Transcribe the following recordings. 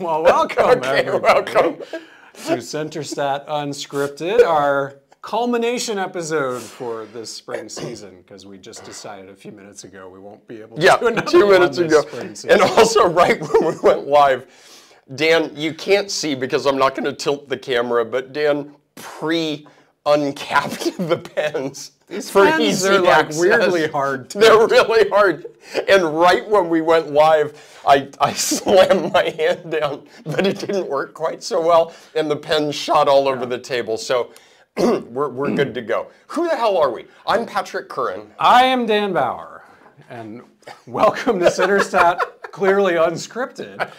well, welcome, Okay, everybody, welcome. to CenterStat Unscripted, our culmination episode for this spring season, because we just decided a few minutes ago we won't be able to Yeah, do another two minutes ago. spring season. And also, right when we went live, Dan, you can't see because I'm not going to tilt the camera, but Dan pre uncapped the pens These for pens easy are like access. weirdly hard to They're really hard. And right when we went live, I, I slammed my hand down, but it didn't work quite so well, and the pen shot all over the table. So we're, we're good to go. Who the hell are we? I'm Patrick Curran. I am Dan Bauer, and welcome to CenterStat Clearly Unscripted.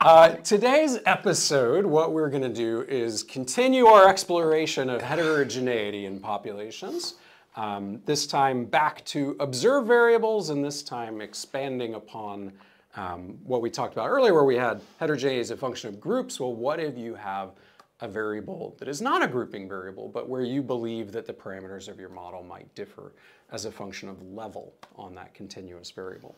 Uh, today's episode, what we're going to do is continue our exploration of heterogeneity in populations. Um, this time back to observed variables, and this time expanding upon um, what we talked about earlier, where we had heterogeneity as a function of groups. Well, what if you have a variable that is not a grouping variable, but where you believe that the parameters of your model might differ as a function of level on that continuous variable?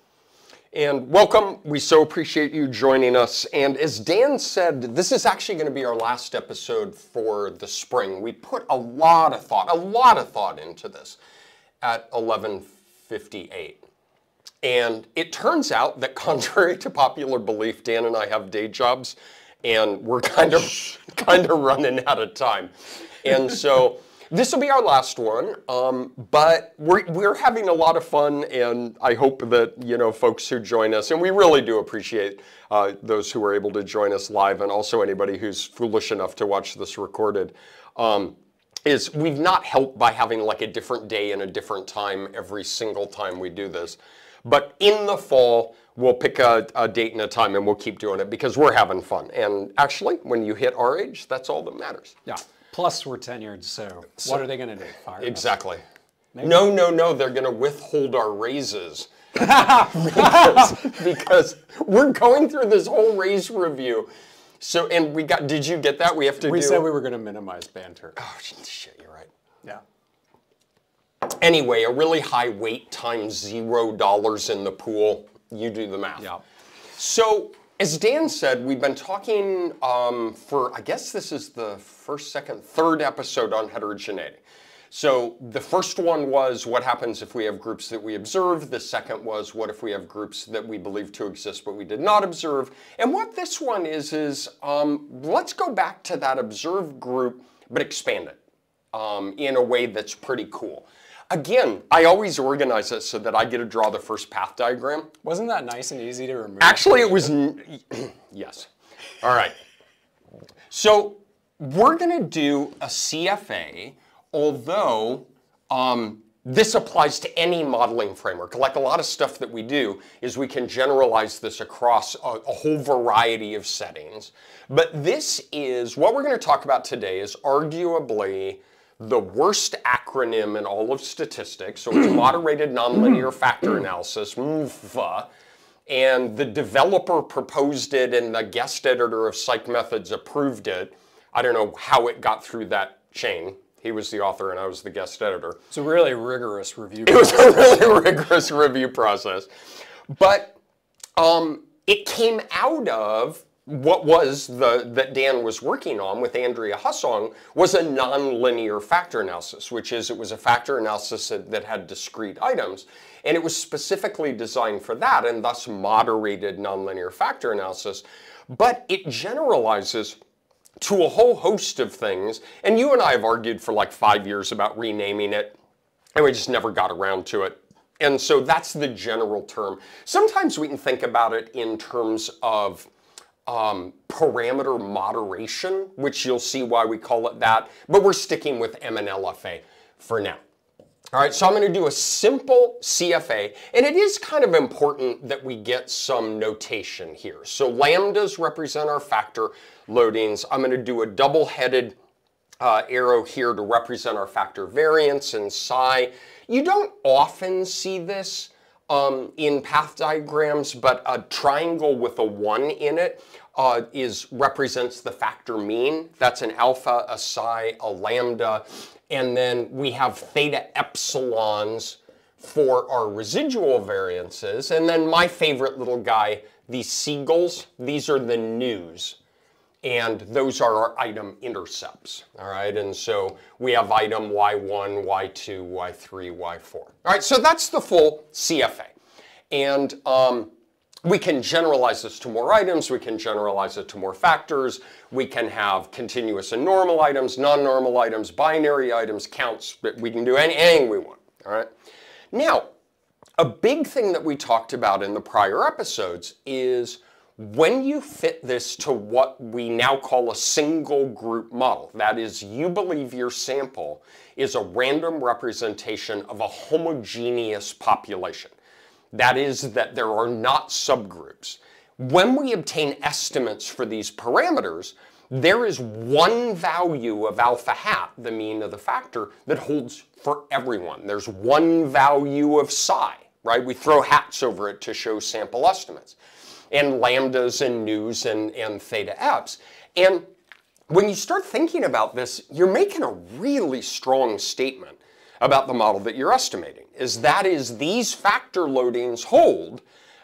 And welcome. We so appreciate you joining us. And as Dan said, this is actually going to be our last episode for the spring. We put a lot of thought, a lot of thought into this at 1158. And it turns out that contrary to popular belief, Dan and I have day jobs and we're kind of kind of running out of time. And so this will be our last one, um, but we're, we're having a lot of fun, and I hope that you know folks who join us, and we really do appreciate uh, those who are able to join us live, and also anybody who's foolish enough to watch this recorded. Um, is we've not helped by having like a different day and a different time every single time we do this. But in the fall, we'll pick a, a, date and a time and we'll keep doing it because we're having fun. And actually, when you hit our age, that's all that matters. Yeah. Plus, we're tenured, so, what are they going to do? Fire? Exactly. No, no, no, they're going to withhold our raises. because, because we're going through this whole raise review. So, and we got, did you get that? We have to We do. said we were going to minimize banter. oh, shit, you're right. Yeah. Anyway, a really high weight times zero dollars in the pool. You do the math. Yeah. So, as Dan said, we've been talking um, for, I guess this is the first, second, third episode on heterogeneity. So, the first one was what happens if we have groups that we observe. The second was what if we have groups that we believe to exist but we did not observe. And what this one is, is um, let's go back to that observed group but expand it um, in a way that's pretty cool. Again, I always organize it so that I get to draw the first path diagram. Wasn't that nice and easy to remove? Actually, it was, n- yes. All right. So we're going to do a CFA, although um, this applies to any modeling framework. Like a lot of stuff that we do is we can generalize this across a, a whole variety of settings. But this is, what we're going to talk about today is arguably the worst acronym in all of statistics. So it's moderated nonlinear factor analysis, MFA. And the developer proposed it and the guest editor of Psych Methods approved it. I don't know how it got through that chain. He was the author and I was the guest editor. It's a really rigorous review. It was a really rigorous review process. But um, it came out of what was the that Dan was working on with Andrea Hussong was a nonlinear factor analysis, which is it was a factor analysis that, that had discrete items. And it was specifically designed for that and thus moderated nonlinear factor analysis. But it generalizes to a whole host of things. And you and I have argued for like five years about renaming it, and we just never got around to it. And so that's the general term. Sometimes we can think about it in terms of um, parameter moderation, which you'll see why we call it that, but we're sticking with MNLFA for now. All right, so I'm going to do a simple CFA, and it is kind of important that we get some notation here. So lambdas represent our factor loadings. I'm going to do a double-headed uh, arrow here to represent our factor variance and psi. You don't often see this um, in path diagrams, but a triangle with a one in it uh, is represents the factor mean. That's an alpha, a psi, a lambda, and then we have theta epsilons for our residual variances. And then my favorite little guy, These seagulls, these are the nus. And those are our item intercepts, all right? And so we have item Y1, Y2, Y3, Y4. All right, so that's the full CFA. And um, we can generalize this to more items, we can generalize it to more factors, we can have continuous and normal items, non-normal items, binary items, counts, we can do anything we want, all right? Now, a big thing that we talked about in the prior episodes is when you fit this to what we now call a single group model, that is, you believe your sample is a random representation of a homogeneous population. That is, that there are not subgroups. When we obtain estimates for these parameters, there is one value of alpha hat, the mean of the factor, that holds for everyone. There's one value of psi, right? We throw hats over it to show sample estimates. And lambdas and nus and, and theta eps. And when you start thinking about this, you're making a really strong statement about the model that you're estimating, is that is these factor loadings hold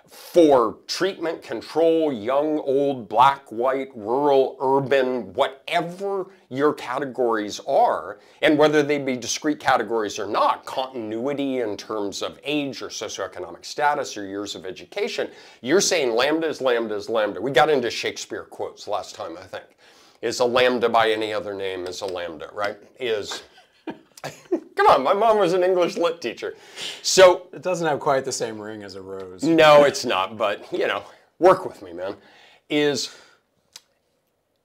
for treatment, control, young, old, black, white, rural, urban, whatever your categories are, and whether they be discrete categories or not, continuity in terms of age or socioeconomic status or years of education, you're saying lambda is lambda is lambda. We got into Shakespeare quotes last time, I think. Is a lambda by any other name is a lambda, right? Is Come on, my mom was an English lit teacher. So it doesn't have quite the same ring as a rose. No, it's not, but you know, work with me, man. Is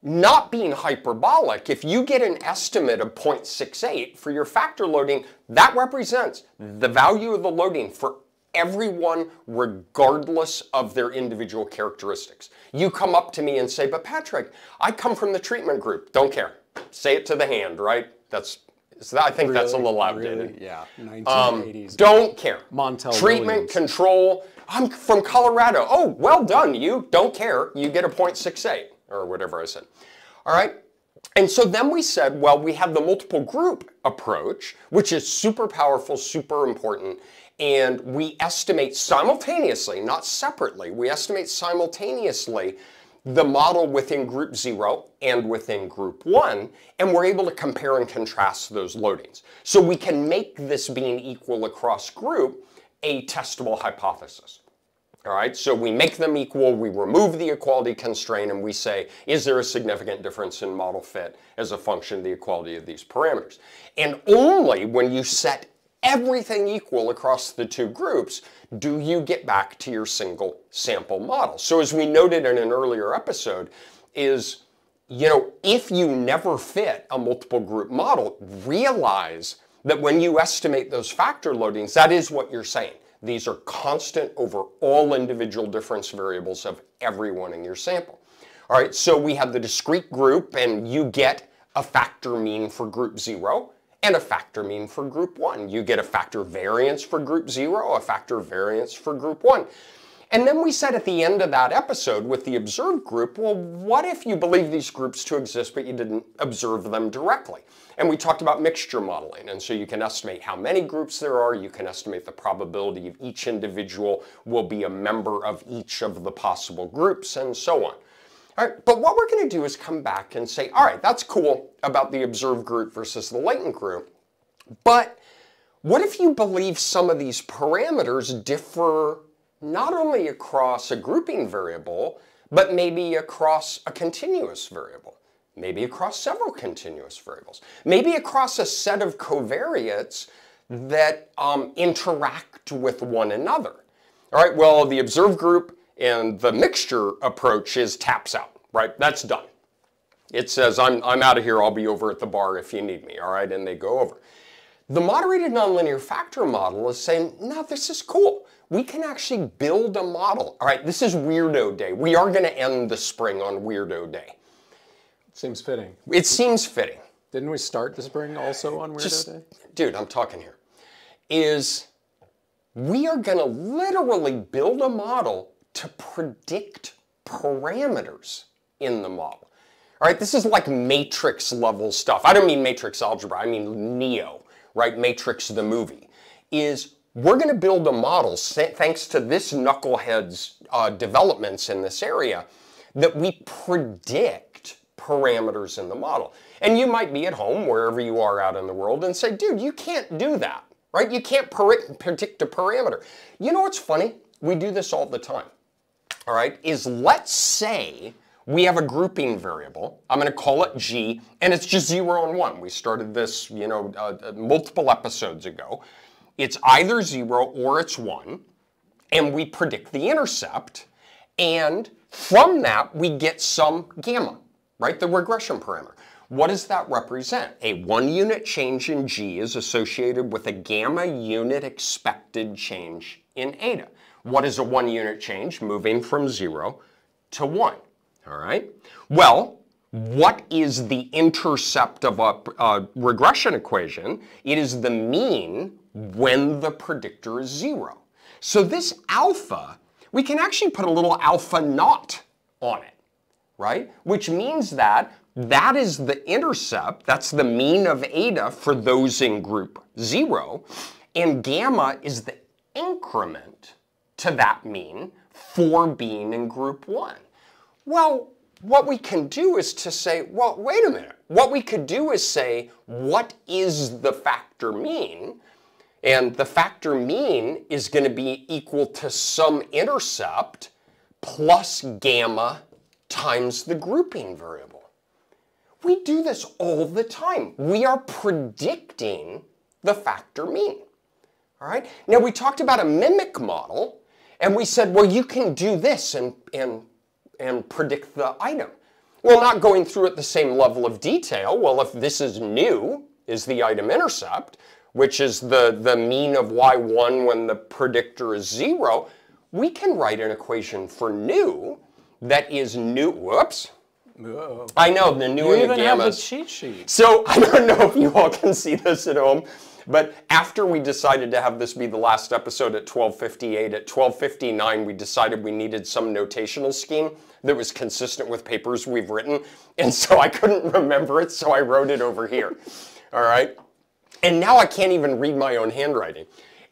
not being hyperbolic, if you get an estimate of 0.68 for your factor loading, that represents the value of the loading for everyone regardless of their individual characteristics. You come up to me and say, but Patrick, I come from the treatment group. Don't care. Say it to the hand, right? That's so I think really, that's a little outdated. Really? Yeah, 1980s. Um, don't care. Montel Treatment, Williams. control. I'm from Colorado. Oh, well done. You don't care. You get a 0.68 or whatever I said. All right. And so then we said, well, we have the multiple group approach, which is super powerful, super important. And we estimate simultaneously, not separately, we estimate simultaneously the model within group zero and within group one, and we're able to compare and contrast those loadings. So we can make this being equal across group a testable hypothesis. All right, so we make them equal, we remove the equality constraint, and we say, is there a significant difference in model fit as a function of the equality of these parameters? And only when you set everything equal across the two groups, do you get back to your single sample model? So as we noted in an earlier episode, is you know, if you never fit a multiple group model, realize that when you estimate those factor loadings, that is what you're saying. These are constant over all individual difference variables of everyone in your sample. All right, so we have the discrete group and you get a factor mean for group zero and a factor mean for group one. You get a factor variance for group zero, a factor variance for group one. And then we said at the end of that episode with the observed group, well, what if you believe these groups to exist but you didn't observe them directly? And we talked about mixture modeling. And so you can estimate how many groups there are, you can estimate the probability of each individual will be a member of each of the possible groups, and so on. Right, but what we're going to do is come back and say, all right, that's cool about the observed group versus the latent group, but what if you believe some of these parameters differ not only across a grouping variable, but maybe across a continuous variable, maybe across several continuous variables, maybe across a set of covariates that um, interact with one another. All right, well, the observed group and the mixture approach is taps out, right? That's done. It says, I'm, I'm out of here, I'll be over at the bar if you need me, all right? And they go over. The moderated nonlinear factor model is saying, no, this is cool. We can actually build a model. All right, this is Weirdo Day. We are going to end the spring on Weirdo Day. Seems fitting. It seems fitting. Didn't we start the spring also on Weirdo Just, Day? Dude, I'm talking here. Is we are going to literally build a model to predict parameters in the model. All right, this is like matrix level stuff. I don't mean matrix algebra, I mean Neo, right? Matrix the movie. Is we're going to build a model, thanks to this knucklehead's uh, developments in this area, that we predict parameters in the model. And you might be at home, wherever you are out in the world, and say, dude, you can't do that, right? You can't predict a parameter. You know what's funny? We do this all the time, all right? Is let's say we have a grouping variable. I'm going to call it g, and it's just 0 and 1. We started this, you know, uh, uh multiple episodes ago. It's either 0 or it's 1, and we predict the intercept, and from that we get some gamma, right, the regression parameter. What does that represent? A one unit change in G is associated with a gamma unit expected change in eta. What is a one unit change? Moving from zero to one. All right. Well, what is the intercept of a, a regression equation? It is the mean when the predictor is zero. So this alpha, we can actually put a little alpha naught on it, right? Which means that that is the intercept, that's the mean of eta for those in group zero, and gamma is the increment to that mean for being in group one. Well, what we can do is to say, well, wait a minute. What we could do is say, what is the factor mean? And the factor mean is going to be equal to some intercept plus gamma times the grouping variable. We do this all the time. We are predicting the factor mean. All right. Now we talked about a mimic model, and we said, well, you can do this and, and and predict the item. Well, not going through at the same level of detail. Well, if this is nu, is the item intercept, which is the, the mean of y1 when the predictor is zero, we can write an equation for nu that is nu. Whoops. Whoa. I know the new you and the gammas. Have the cheat sheet. So I don't know if you all can see this at home, but after we decided to have this be the last episode at 1258, at 1259 we decided we needed some notational scheme that was consistent with papers we've written. And so I couldn't remember it, so I wrote it over here. All right? And now I can't even read my own handwriting.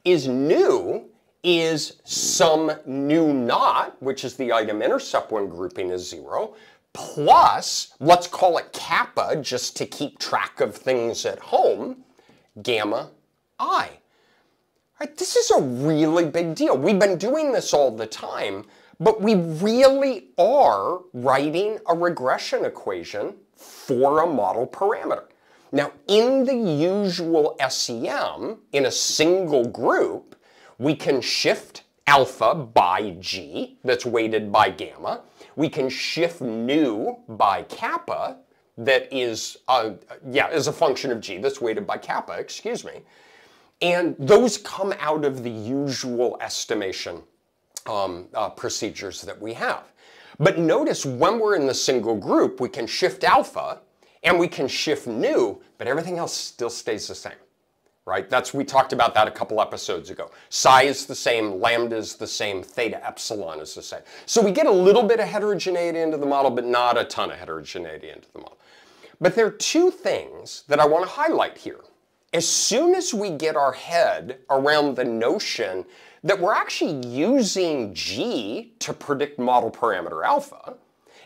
Is nu is some nu naught, which is the item intercept when grouping is zero, plus, let's call it kappa just to keep track of things at home, gamma i. Right, this is a really big deal. We've been doing this all the time, but we really are writing a regression equation for a model parameter. Now, in the usual SEM, in a single group, we can shift alpha by g, that's weighted by gamma. We can shift nu by kappa, that is, uh, yeah, is a function of g that's weighted by kappa, excuse me. And those come out of the usual estimation um, uh, procedures that we have. But notice when we're in the single group, we can shift alpha and we can shift nu, but everything else still stays the same, right? That's, we talked about that a couple episodes ago. Psi is the same, lambda is the same, theta epsilon is the same. So we get a little bit of heterogeneity into the model, but not a ton of heterogeneity into the model. But there are two things that I want to highlight here. As soon as we get our head around the notion that we're actually using G to predict model parameter alpha,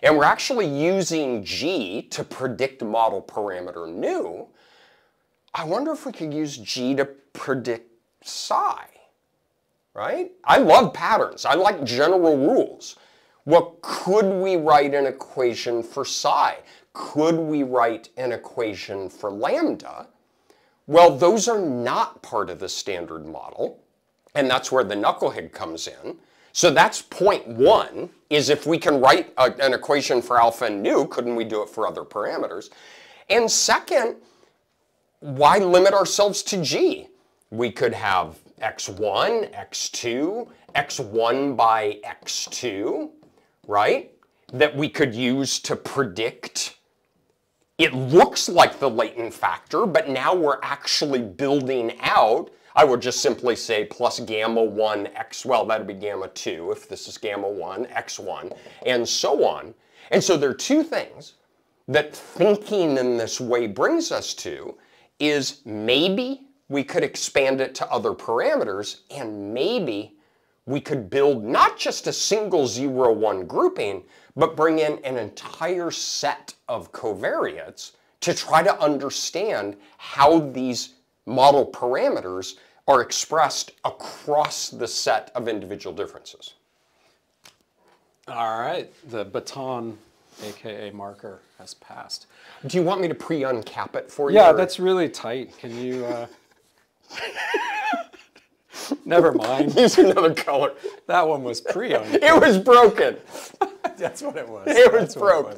and we're actually using G to predict model parameter nu, I wonder if we could use G to predict psi, right? I love patterns. I like general rules. Well, could we write an equation for psi? Could we write an equation for lambda? Well, those are not part of the standard model, and that's where the knucklehead comes in. So that's point one, is if we can write a, an equation for alpha and nu, couldn't we do it for other parameters? And second, why limit ourselves to g? We could have x1, x2, x1 by x2, right? That we could use to predict it looks like the latent factor, but now we're actually building out, I would just simply say plus gamma 1 x, well, that'd be gamma 2 if this is gamma 1, x1, and so on. And so there are two things that thinking in this way brings us to is maybe we could expand it to other parameters, and maybe we could build not just a single 0, 1 grouping, but bring in an entire set of covariates to try to understand how these model parameters are expressed across the set of individual differences. All right, the baton, aka marker, has passed. Do you want me to pre-uncap it for you? Yeah, or- that's really tight. Can you? Uh... Never mind. Use another color. That one was pre on. It was broken. That's what it was. It was That's broke.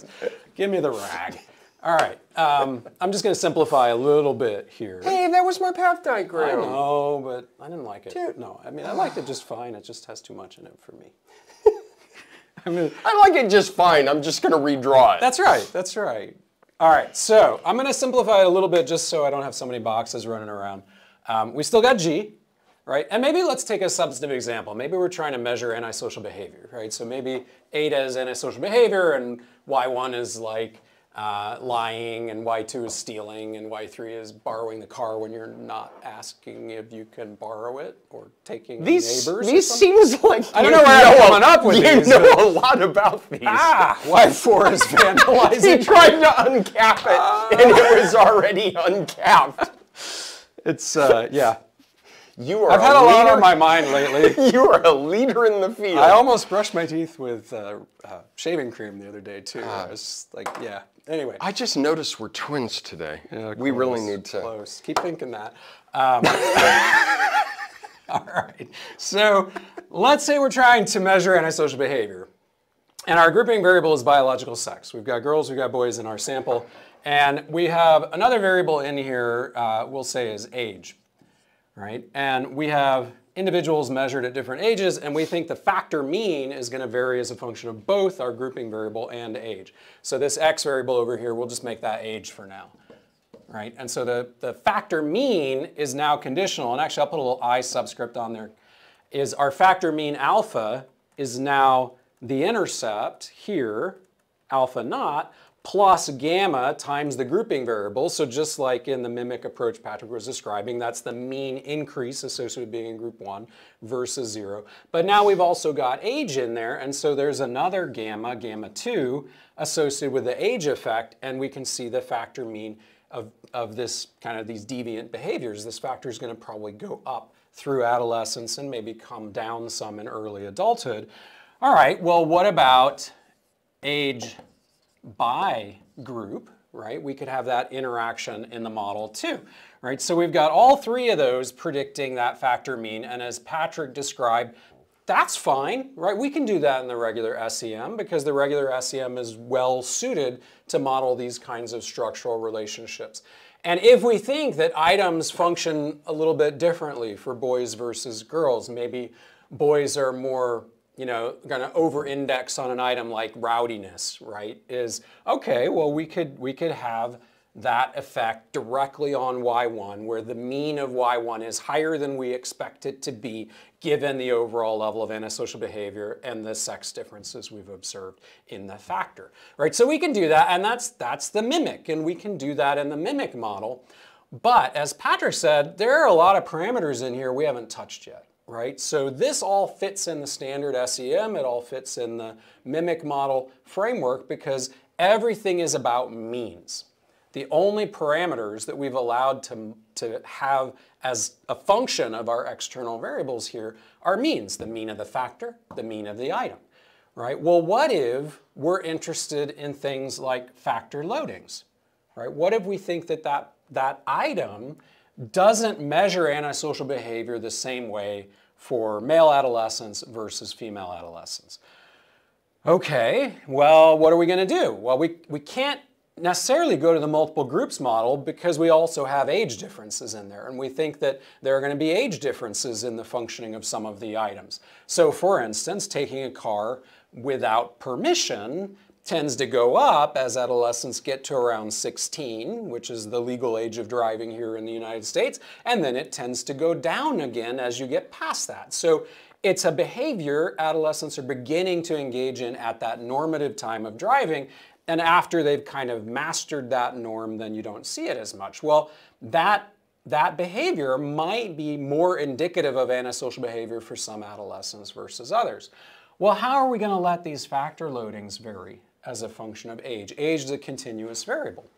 Give me the rag. All right. Um, I'm just going to simplify a little bit here. Hey, that was my path diagram. I know, but I didn't like it. Dude. No, I mean I liked it just fine. It just has too much in it for me. I mean, I like it just fine. I'm just going to redraw it. that's right. That's right. All right. So I'm going to simplify it a little bit just so I don't have so many boxes running around. Um, we still got G, right? And maybe let's take a substantive example. Maybe we're trying to measure antisocial behavior, right? So maybe eta is antisocial behavior, and y1 is like uh, lying, and y2 is stealing, and y3 is borrowing the car when you're not asking if you can borrow it or taking these neighbors. these seems like I don't know where I'm know coming up with you these, know but- a lot about these. Ah, y4 is vandalizing. He tried to uncap it, and it was already uncapped. it's uh, yeah. You are I've had a a lot leader. on my mind lately. You are a leader in the field. I almost brushed my teeth with uh, uh, shaving cream the other day too. I was like, yeah. Anyway, I just noticed we're twins today. Yeah, we really need to. close. Keep thinking that. Um, all right. So let's say we're trying to measure antisocial behavior, and our grouping variable is biological sex. We've got girls, we've got boys in our sample, and we have another variable in here. Uh, we'll say is age, right? And we have individuals measured at different ages, and we think the factor mean is going to vary as a function of both our grouping variable and age. So this x variable over here, we'll just make that age for now right? And so the, the factor mean is now conditional, and actually I'll put a little i subscript on there, is our factor mean alpha is now the intercept here, alpha naught, plus gamma times the grouping variable. So just like in the mimic approach Patrick was describing, that's the mean increase associated with being in group one versus zero. But now we've also got age in there, and so there's another gamma, gamma two, associated with the age effect, and we can see the factor mean of, of this kind of these deviant behaviors, this factor is going to probably go up through adolescence and maybe come down some in early adulthood. All right, well, what about age by group, right? We could have that interaction in the model too, right? So we've got all three of those predicting that factor mean, and as Patrick described, that's fine, right? We can do that in the regular SEM because the regular SEM is well suited to model these kinds of structural relationships. And if we think that items function a little bit differently for boys versus girls, maybe boys are more, you know, going to over-index on an item like rowdiness, right? Is okay. Well, we could we could have that effect directly on y1, where the mean of y1 is higher than we expect it to be, given the overall level of antisocial behavior and the sex differences we've observed in the factor, right? So we can do that, and that's that's the mimic, and we can do that in the mimic model. But as Patrick said, there are a lot of parameters in here we haven't touched yet, right? So this all fits in the standard SEM, it all fits in the mimic model framework because everything is about means. The only parameters that we've allowed to, to have as a function of our external variables here are means, the mean of the factor, the mean of the item, right? Well, what if we're interested in things like factor loadings, right? What if we think that that, that item doesn't measure antisocial behavior the same way for male adolescents versus female adolescents? Okay, well, what are we going to do? Well, we, we can't necessarily go to the multiple groups model because we also have age differences in there and we think that there are going to be age differences in the functioning of some of the items. So for instance, taking a car without permission tends to go up as adolescents get to around 16, which is the legal age of driving here in the United States, and then it tends to go down again as you get past that. So it's a behavior adolescents are beginning to engage in at that normative time of driving, and after they've kind of mastered that norm, then you don't see it as much. Well, that that behavior might be more indicative of antisocial behavior for some adolescents versus others. Well, how are we going to let these factor loadings vary as a function of age? Age is a continuous variable.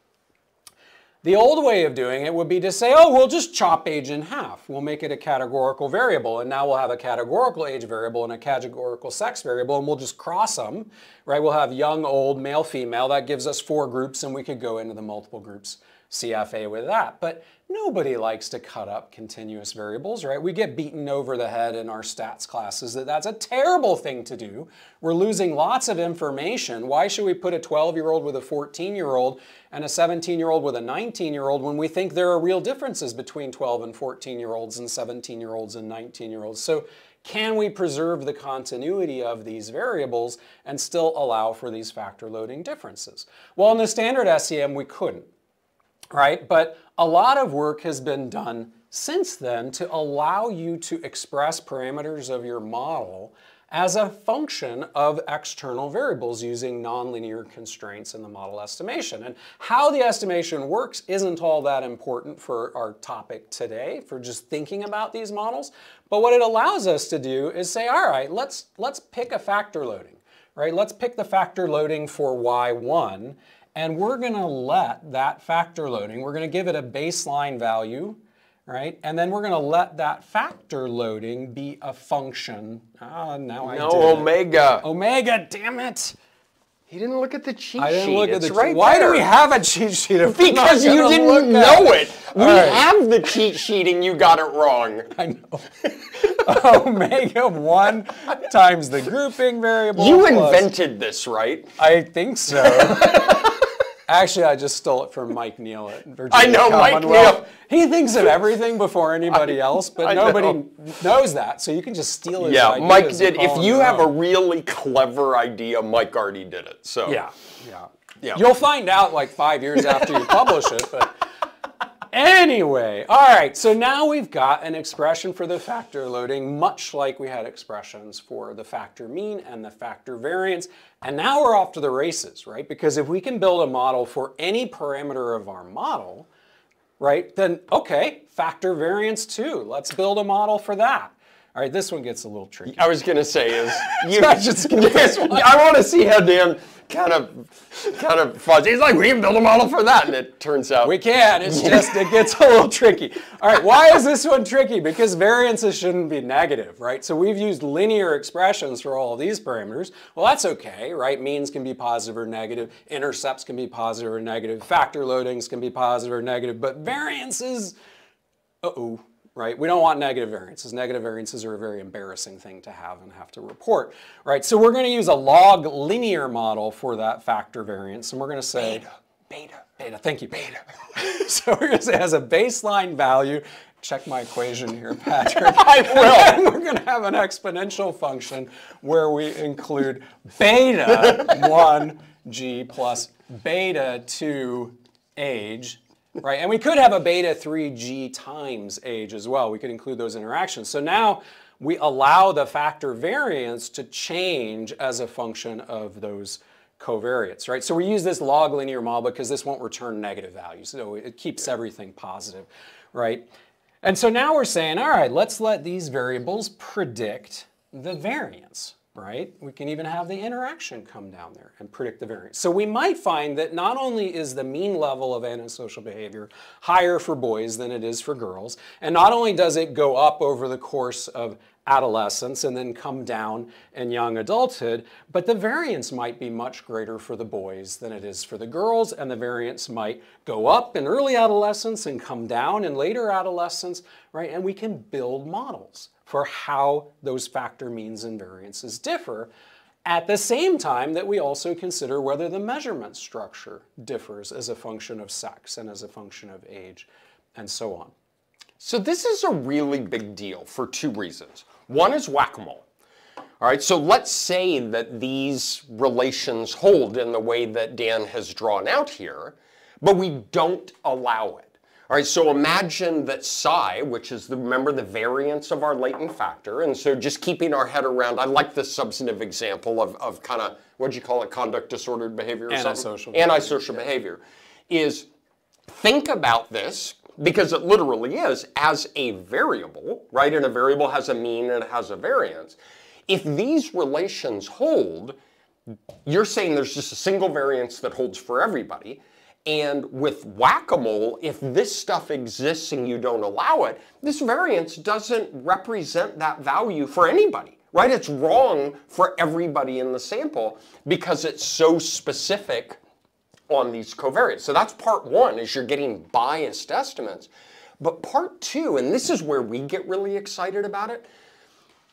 The old way of doing it would be to say, oh, we'll just chop age in half. We'll make it a categorical variable, and now we'll have a categorical age variable and a categorical sex variable, and we'll just cross them, right? We'll have young, old, male, female. That gives us four groups, and we could go into the multiple groups CFA with that. But nobody likes to cut up continuous variables, right? We get beaten over the head in our stats classes that that's a terrible thing to do. We're losing lots of information. Why should we put a 12-year-old with a 14-year-old and a 17-year-old with a 19-year-old when we think there are real differences between 12 and 14-year-olds and 17-year-olds and 19-year-olds? So can we preserve the continuity of these variables and still allow for these factor loading differences? Well, in the standard SEM, we couldn't right? But a lot of work has been done since then to allow you to express parameters of your model as a function of external variables using nonlinear constraints in the model estimation. And how the estimation works isn't all that important for our topic today, for just thinking about these models. But what it allows us to do is say, all right, let's, let's pick a factor loading, right? Let's pick the factor loading for y1 and we're going to let that factor loading, we're going to give it a baseline value, right? And then we're going to let that factor loading be a function. Ah, now I No, did it. omega. Omega, damn it. He didn't look at the cheat I didn't sheet. look at it's the right Why there. do we have a cheat sheet if Because you didn't know it. We All right. have the cheat sheet and you got it wrong. I know. Omega 1 times the grouping variable. You plus- invented this, right? I think so. Actually, I just stole it from Mike Neale at Virginia I know, Mike Neale. He thinks of everything before anybody else, but I nobody know. knows that. So you can just steal his Yeah, Mike did. If you have a really clever idea, Mike already did it. So yeah, yeah, Yeah. You'll find out like five years after you publish it, but anyway. All right, so now we've got an expression for the factor loading, much like we had expressions for the factor mean and the factor variance. And now we're off to the races, right? Because if we can build a model for any parameter of our model, right, then okay, factor variance too. Let's build a model for that. All right, this one gets a little tricky. I was gonna say is you. I this one. I want to see how Dan kind of, kind of fuzzy. He's like, we can build a model for that, and it turns out We can, it's just, it gets a little tricky. All right, why is this one tricky? Because variances shouldn't be negative, right? So we've used linear expressions for all of these parameters. Well, that's okay, right? Means can be positive or negative, intercepts can be positive or negative, factor loadings can be positive or negative, but variances, uh-oh, right? We don't want negative variances. Negative variances are a very embarrassing thing to have and have to report, right? So we're going to use a log linear model for that factor variance, and we're going to say beta. beta. Beta. Thank you, beta. so we're going to say it has a baseline value. Check my equation here, Patrick. I will. And we're going to have an exponential function where we include beta 1g plus beta 2 age right? And we could have a beta 3g times age as well. We could include those interactions. So now we allow the factor variance to change as a function of those covariates, right? So we use this log linear model because this won't return negative values. So it keeps everything positive, right? And so now we're saying, all right, let's let these variables predict the variance, right? We can even have the interaction come down there and predict the variance. So we might find that not only is the mean level of antisocial behavior higher for boys than it is for girls, and not only does it go up over the course of adolescence and then come down in young adulthood, but the variance might be much greater for the boys than it is for the girls, and the variance might go up in early adolescence and come down in later adolescence, right? And we can build models for how those factor means and variances differ at the same time that we also consider whether the measurement structure differs as a function of sex and as a function of age and so on. So this is a really big deal for two reasons. One is whack-a-mole. All right, so let's say that these relations hold in the way that Dan has drawn out here, but we don't allow it. All right, so imagine that psi, which is the, remember the variance of our latent factor, and so just keeping our head around, I like this substantive example of, of kind of, what'd you call it, conduct disordered behavior or Antisocial something? Antisocial behavior. Is think about this because it literally is, as a variable, right? And a variable has a mean and it has a variance. If these relations hold, you're saying there's just a single variance that holds for everybody. And with whack-a-mole, if this stuff exists and you don't allow it, this variance doesn't represent that value for anybody, right? It's wrong for everybody in the sample because it's so specific on these covariates. So that's part one, is you're getting biased estimates. But part two, and this is where we get really excited about it,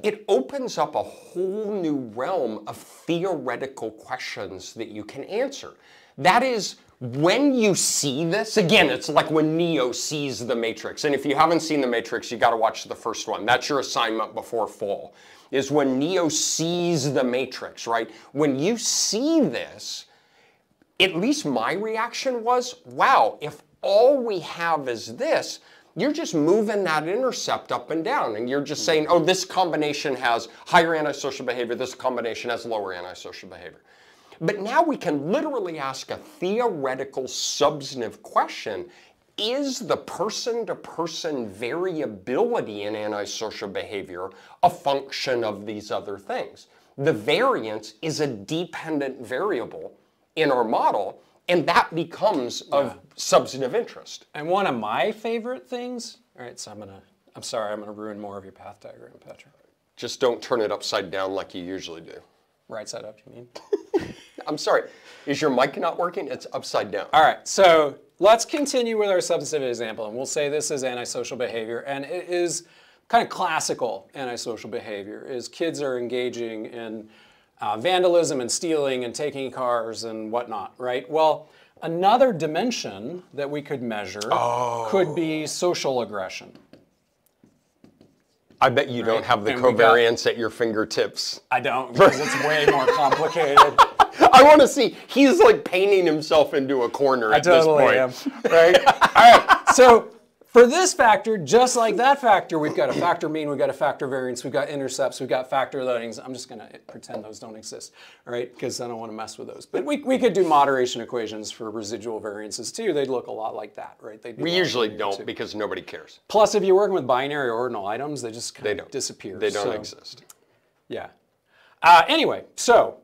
it opens up a whole new realm of theoretical questions that you can answer. That is, when you see this, again, it's like when Neo sees the Matrix. And if you haven't seen the Matrix, you got to watch the first one. That's your assignment before fall. Is when Neo sees the Matrix, right? When you see this, at least my reaction was, wow, if all we have is this, you're just moving that intercept up and down and you're just saying, oh, this combination has higher antisocial behavior, this combination has lower antisocial behavior. But now we can literally ask a theoretical substantive question. Is the person-to-person variability in antisocial behavior a function of these other things? The variance is a dependent variable in our model, and that becomes of substantive interest. And one of my favorite things, all right, so I'm gonna, I'm sorry, I'm gonna ruin more of your path diagram, Patrick. Just don't turn it upside down like you usually do. Right side up, you mean? I'm sorry. Is your mic not working? It's upside down. All right, so let's continue with our substantive example, and we'll say this is antisocial behavior, and it is kind of classical antisocial behavior, is kids are engaging in uh, vandalism and stealing and taking cars and whatnot, right? Well, another dimension that we could measure Oh. could be social aggression. I bet you don't have the And we got- covariance at your fingertips. I don't, because it's way more complicated. I want to see. He's like painting himself into a corner at totally this am. point. Right? All right. So for this factor, just like that factor, we've got a factor mean, we've got a factor variance, we've got intercepts, we've got factor loadings. I'm just going to pretend those don't exist, all right? Because I don't want to mess with those. But we, we could do moderation equations for residual variances too. They'd look a lot like that, right? They'd We usually don't too. because nobody cares. Plus, if you're working with binary ordinal items, they just kind They of don't disappear. They don't So- exist. yeah. Uh, anyway, so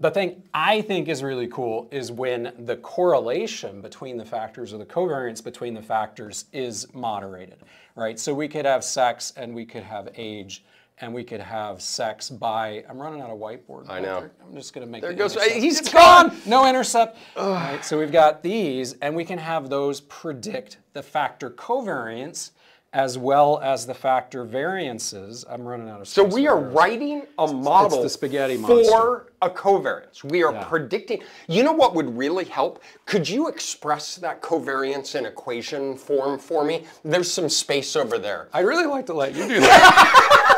the thing I think is really cool is when the correlation between the factors or the covariance between the factors is moderated, right? So we could have sex and we could have age and we could have sex by, I'm running out of whiteboard. I know. I'm just going to make There the goes- intercept. he's It's gone! No intercept. All right, so we've got these and we can have those predict the factor covariance as well as the factor variances. I'm running out of So we are writing a model the spaghetti for a covariance. We are Yeah. predicting. You know what would really help? Could you express that covariance in equation form for me? There's some space over there. I'd really like to let you do that.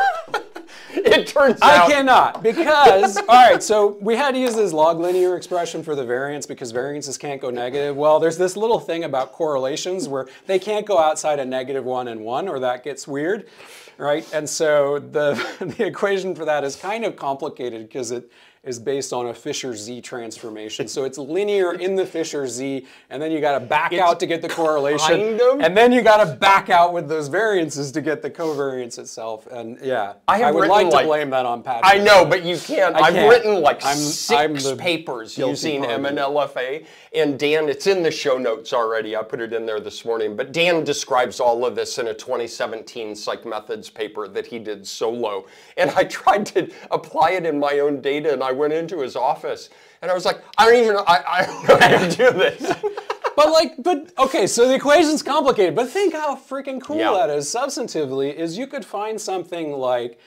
It turns I out I cannot because, all right, so we had to use this log linear expression for the variance because variances can't go negative. Well, there's this little thing about correlations where they can't go outside a negative one and one or that gets weird, right? And so the, the equation for that is kind of complicated because it is based on a Fisher Z transformation. So it's linear in the Fisher Z, and then you got to back out to get the correlation, kind of- and then you got to back out with those variances to get the covariance itself. And yeah, I have would written, like to blame that on Patrick. I know, but you can't. I I've can't. written like I'm- 6 I'm the papers using. MNLFA. And Dan, it's in the show notes already. I put it in there this morning. But Dan describes all of this in a 2017 Psych Methods paper that he did solo. And I tried to apply it in my own data, and I went into his office. And I was like, I don't even know, I, I don't know how to do this. But like, but okay, so the equation's complicated, but think how freaking cool Yeah. that is substantively is you could find something like,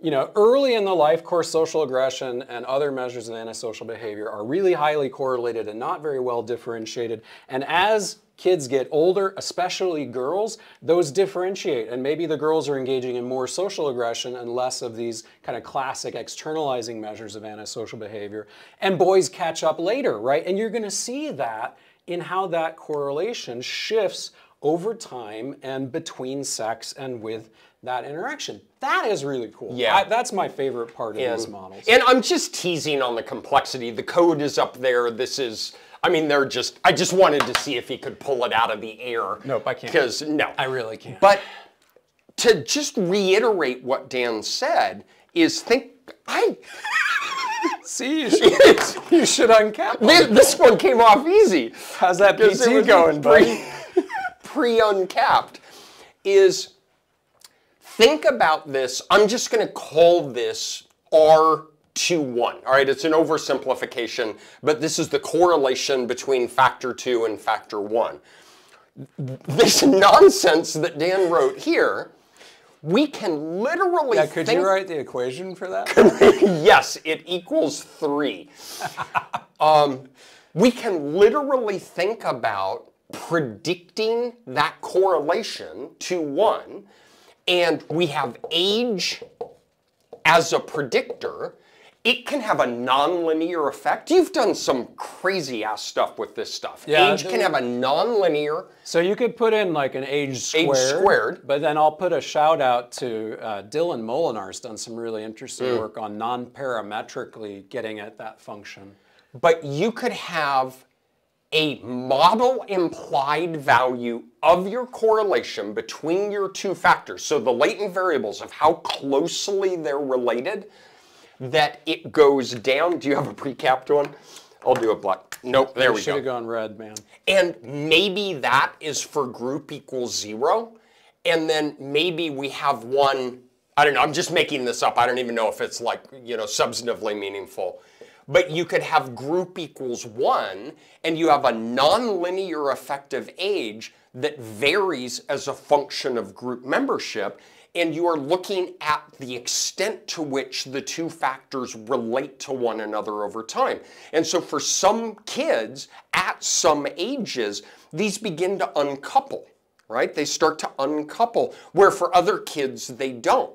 you know, early in the life course social aggression and other measures of antisocial behavior are really highly correlated and not very well differentiated. And as kids get older, especially girls, those differentiate. And maybe the girls are engaging in more social aggression and less of these kind of classic externalizing measures of antisocial behavior. And boys catch up later, right? And you're going to see that in how that correlation shifts over time and between sex and with that interaction. That is really cool. Yeah. I- that's my favorite part of these models. And I'm just teasing on the complexity. The code is up there. This is, I mean, they're just, I just wanted to see if he could pull it out of the air. Nope, I can't. Because, no. I really can't. But to just reiterate what Dan said is think, I, See, you should, you should uncap this, this one came off easy. How's that PT going, buddy? pre, pre-uncapped is think about this. I'm just going to call this R21. All right, it's an oversimplification, but this is the correlation between factor 2 and factor 1. This nonsense that Dan wrote here, we can literally Yeah, could you write the equation for that? yes, it equals three. um, we can literally think about predicting that correlation to one, and we have age as a predictor. It can have a nonlinear effect. You've done some crazy ass stuff with this stuff. Yeah, age can have a nonlinear. So you could put in like an age squared. Age squared. But then I'll put a shout out to uh, Dylan Molenaar's done some really interesting Mm. work on non-parametrically getting at that function. but you could have a model implied value of your correlation between your two factors. So the latent variables of how closely they're related, that it goes down. Do you have a pre-capped one? I'll do a black. Nope, there we go. Should have gone red, man. And maybe that is for group equals zero. And then maybe we have one, I don't know, I'm just making this up. I don't even know if it's like, you know, substantively meaningful. But you could have group equals one, and you have a nonlinear effective age that varies as a function of group membership. And you are looking at the extent to which the two factors relate to one another over time. And so for some kids at some ages, these begin to uncouple, right? They start to uncouple, where for other kids, they don't.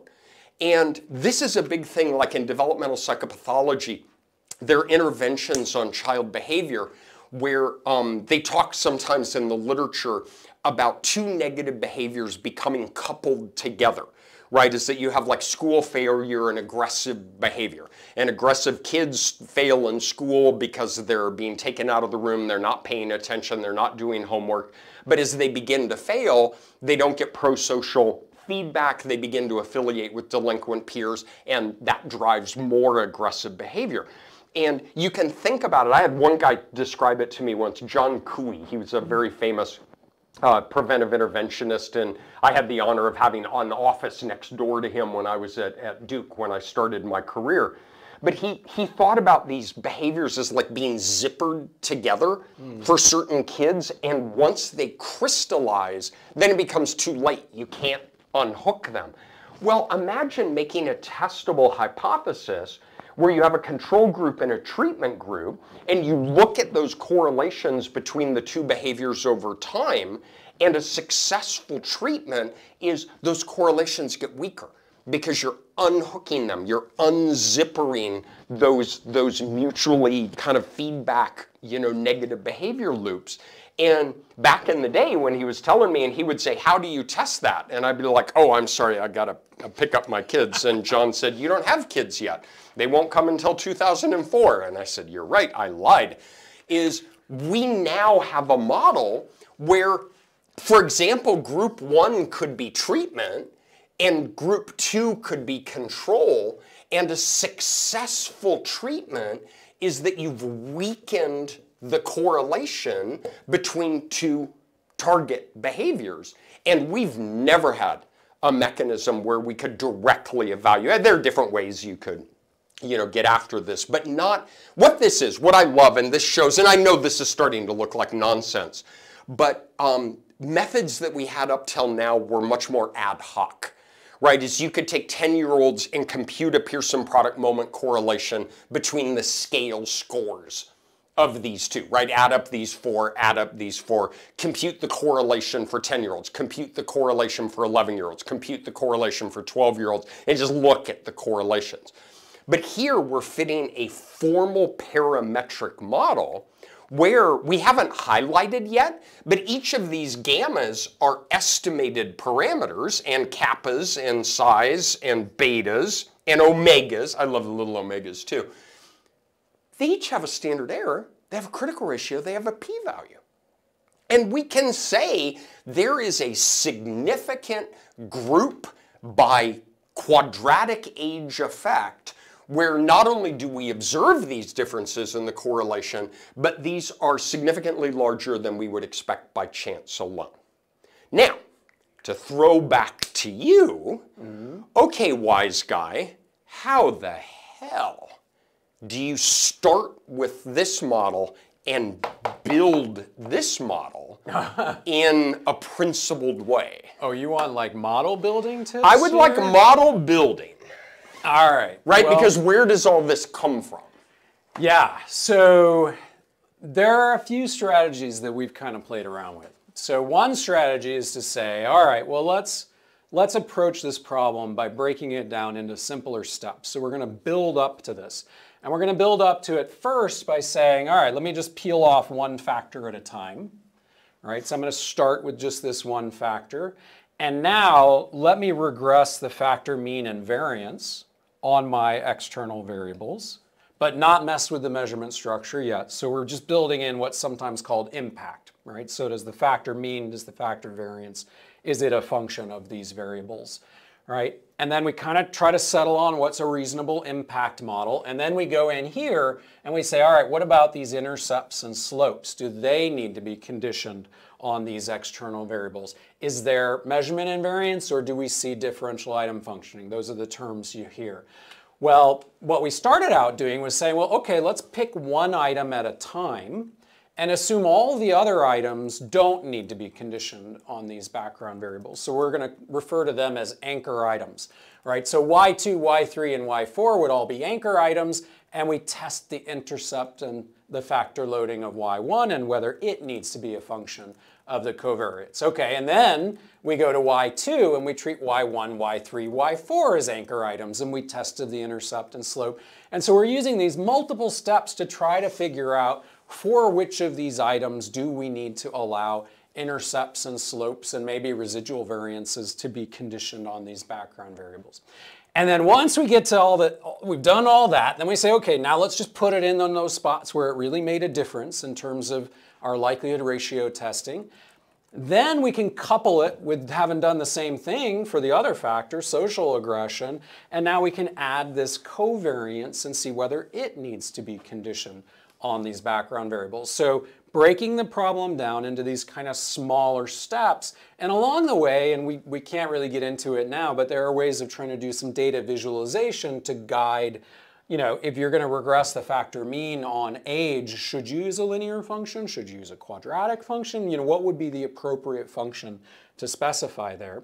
And this is a big thing, like in developmental psychopathology, there are interventions on child behavior where um, they talk sometimes in the literature about two negative behaviors becoming coupled together right is that you have like school failure and aggressive behavior and aggressive kids fail in school because they're being taken out of the room they're not paying attention they're not doing homework but as they begin to fail they don't get pro-social feedback they begin to affiliate with delinquent peers and that drives more aggressive behavior and you can think about it. I had one guy describe it to me once, John Coie. He was a very famous uh, preventive interventionist, and I had the honor of having an office next door to him when I was at, at Duke when I started my career. But he, he thought about these behaviors as like being zippered together for certain kids, and once they crystallize, then it becomes too late. You can't unhook them. Well, imagine making a testable hypothesis where you have a control group and a treatment group, and you look at those correlations between the two behaviors over time, and a successful treatment is those correlations get weaker because you're unhooking them, you're unzippering those, those mutually kind of feedback, you know, negative behavior loops. And back in the day when he was telling me, and he would say, How do you test that? And I'd be like, Oh, I'm sorry, I gotta pick up my kids. And John said, You don't have kids yet. They won't come until 2004. And I said, You're right, I lied. Is we now have a model where, for example, group one could be treatment, and group two could be control. And a successful treatment is that you've weakened the correlation between two target behaviors. And we've never had a mechanism where we could directly evaluate. There are different ways you could you know, get after this, but not what this is. What I love, and this shows, and I know this is starting to look like nonsense, but um, methods that we had up till now were much more ad hoc. Right, is you could take 10 year olds and compute a Pearson product moment correlation between the scale scores of these two, right? Add up these four, add up these four, compute the correlation for 10 year olds, compute the correlation for 11 year olds, compute the correlation for 12 year olds, and just look at the correlations. But here we're fitting a formal parametric model where we haven't highlighted yet, but each of these gammas are estimated parameters and kappas and psis and betas and omegas. I love the little omegas too. They each have a standard error, they have a critical ratio, they have a p-value. And we can say there is a significant group by quadratic age effect where not only do we observe these differences in the correlation, but these are significantly larger than we would expect by chance alone. Now, to throw back to you, mm-hmm. okay, wise guy, how the hell do you start with this model and build this model in a principled way? Oh, you want like model building tips? I would here? like model building. All right. Right? Well, because where does all this come from? Yeah. So there are a few strategies that we've kind of played around with. So one strategy is to say, all right, well, let's let's approach this problem by breaking it down into simpler steps. So we're going to build up to this. And we're going to build up to it first by saying, all right, let me just peel off one factor at a time. All right, so I'm going to start with just this one factor. And now let me regress the factor mean and variance on my external variables, but not mess with the measurement structure yet. So we're just building in what's sometimes called impact, right? So does the factor mean, does the factor variance, is it a function of these variables, right? And then we kind of try to settle on what's a reasonable impact model. And then we go in here and we say, all right, what about these intercepts and slopes? Do they need to be conditioned on these external variables? Is there measurement invariance or do we see differential item functioning? Those are the terms you hear. Well, what we started out doing was saying, well, okay, let's pick one item at a time and assume all the other items don't need to be conditioned on these background variables. So we're going to refer to them as anchor items, right? So y2, y3, and y4 would all be anchor items, and we test the intercept and the factor loading of y1 and whether it needs to be a function of the covariates. Okay, and then we go to y2 and we treat y1, y3, y4 as anchor items and we tested the intercept and slope. And so we're using these multiple steps to try to figure out for which of these items do we need to allow intercepts and slopes and maybe residual variances to be conditioned on these background variables. And then once we get to all that, we've done all that, then we say, okay, now let's just put it in on those spots where it really made a difference in terms of our likelihood ratio testing. Then we can couple it with having done the same thing for the other factor, social aggression, and now we can add this covariance and see whether it needs to be conditioned on these background variables. So breaking the problem down into these kind of smaller steps. And along the way, and we, we can't really get into it now, but there are ways of trying to do some data visualization to guide you know, if you're going to regress the factor mean on age, should you use a linear function? Should you use a quadratic function? You know, what would be the appropriate function to specify there?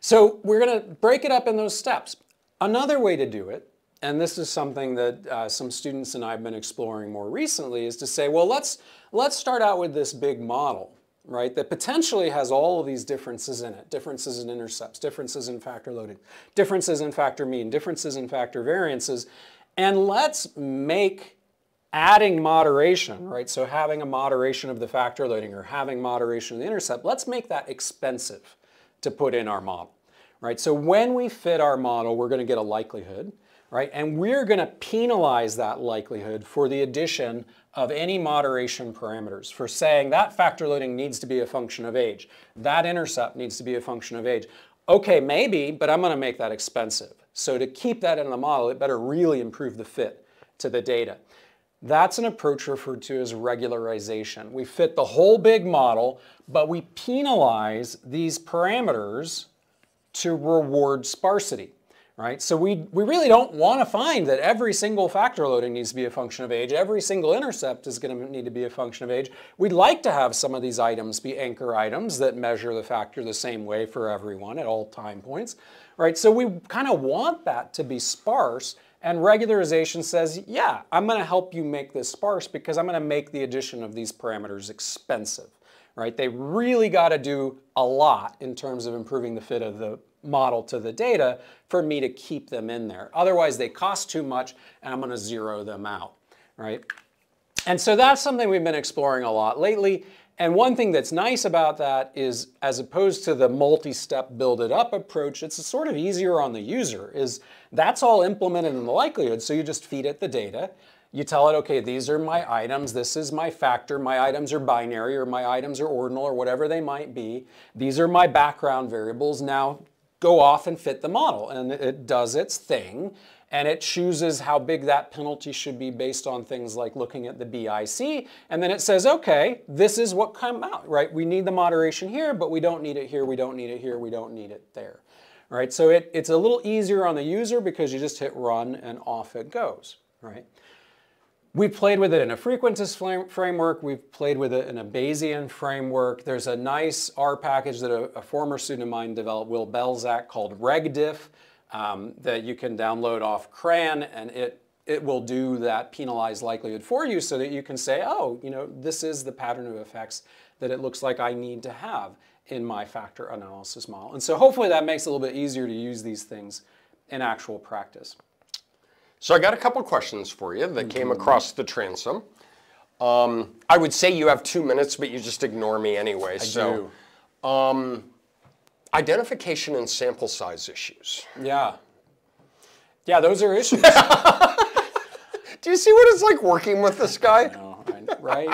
So we're going to break it up in those steps. Another way to do it, and this is something that uh, some students and I have been exploring more recently, is to say, well, let's, let's start out with this big model right, that potentially has all of these differences in it, differences in intercepts, differences in factor loading, differences in factor mean, differences in factor variances, and let's make adding moderation, right, so having a moderation of the factor loading or having moderation of the intercept, let's make that expensive to put in our model, right? So when we fit our model, we're going to get a likelihood, right, and we're going to penalize that likelihood for the addition of any moderation parameters for saying that factor loading needs to be a function of age. That intercept needs to be a function of age. Okay, maybe, but I'm going to make that expensive. So to keep that in the model, it better really improve the fit to the data. That's an approach referred to as regularization. We fit the whole big model, but we penalize these parameters to reward sparsity right? So we, we really don't want to find that every single factor loading needs to be a function of age. Every single intercept is going to need to be a function of age. We'd like to have some of these items be anchor items that measure the factor the same way for everyone at all time points, right? So we kind of want that to be sparse and regularization says, yeah, I'm going to help you make this sparse because I'm going to make the addition of these parameters expensive, right? They really got to do a lot in terms of improving the fit of the model to the data for me to keep them in there. Otherwise, they cost too much and I'm going to zero them out, right? And so that's something we've been exploring a lot lately. And one thing that's nice about that is as opposed to the multi-step build it up approach, it's sort of easier on the user is that's all implemented in the likelihood. So you just feed it the data. You tell it, okay, these are my items, this is my factor, my items are binary or my items are ordinal or whatever they might be. These are my background variables. Now go off and fit the model. And it does its thing and it chooses how big that penalty should be based on things like looking at the BIC, and then it says, okay, this is what come out, right? We need the moderation here, but we don't need it here, we don't need it here, we don't need it there. Right, so it, it's a little easier on the user because you just hit run and off it goes, right? We've played with it in a frequentist framework. We've played with it in a Bayesian framework. There's a nice R package that a, a former student of mine developed, Will Belzak, called regDIF, um, that you can download off CRAN and it, it will do that penalized likelihood for you so that you can say, oh, you know, this is the pattern of effects that it looks like I need to have in my factor analysis model. And so hopefully that makes it a little bit easier to use these things in actual practice. So I got a couple questions for you that came mm-hmm. across the transom. Um, I would say you have two minutes, but you just ignore me anyway. I so, do. Um, Identification and sample size issues. Yeah. Yeah, those are issues. Do you see what it's like working with this guy? Know, right?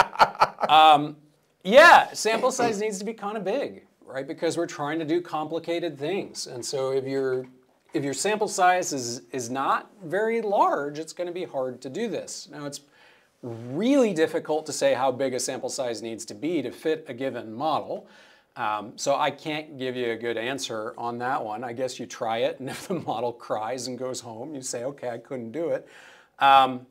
um, yeah, sample size needs to be kind of big, right? Because we're trying to do complicated things. And so if your if your sample size is, is not very large, it's going to be hard to do this. Now, it's really difficult to say how big a sample size needs to be to fit a given model. Um, so I can't give you a good answer on that one. I guess you try it, and if the model cries and goes home, you say, okay, I couldn't do it. Um,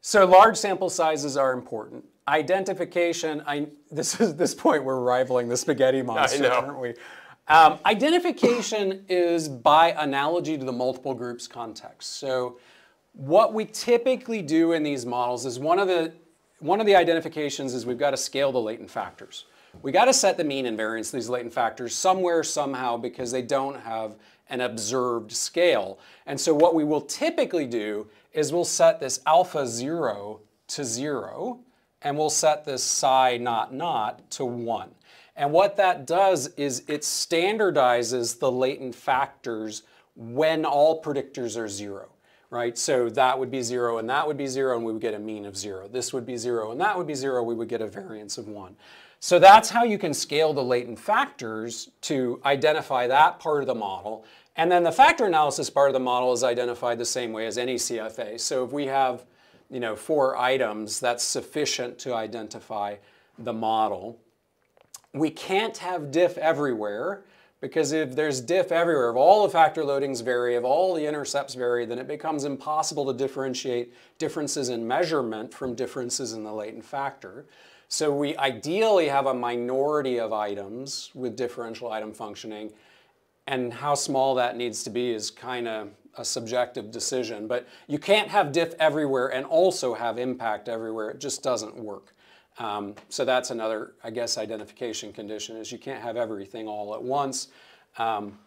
so large sample sizes are important. Identification, I, this is this point we're rivaling the spaghetti monster, aren't we? Um, identification is by analogy to the multiple groups context. So what we typically do in these models is one of the, one of the identifications is we've got to scale the latent factors. We got to set the mean and variance of these latent factors somewhere, somehow, because they don't have an observed scale. And so what we will typically do is we'll set this alpha 0 to 0, and we'll set this psi naught naught to 1. And what that does is it standardizes the latent factors when all predictors are 0 right? So that would be zero and that would be zero and we would get a mean of zero. This would be zero and that would be zero, we would get a variance of one. So that's how you can scale the latent factors to identify that part of the model. And then the factor analysis part of the model is identified the same way as any CFA. So if we have you know, four items, that's sufficient to identify the model. We can't have DIF everywhere because if there's DIF everywhere, if all the factor loadings vary, if all the intercepts vary, then it becomes impossible to differentiate differences in measurement from differences in the latent factor. So we ideally have a minority of items with differential item functioning, and how small that needs to be is kind of a subjective decision. But you can't have DIF everywhere and also have impact everywhere. It just doesn't work. Um, so that's another, I guess, identification condition is you can't have everything all at once. Um,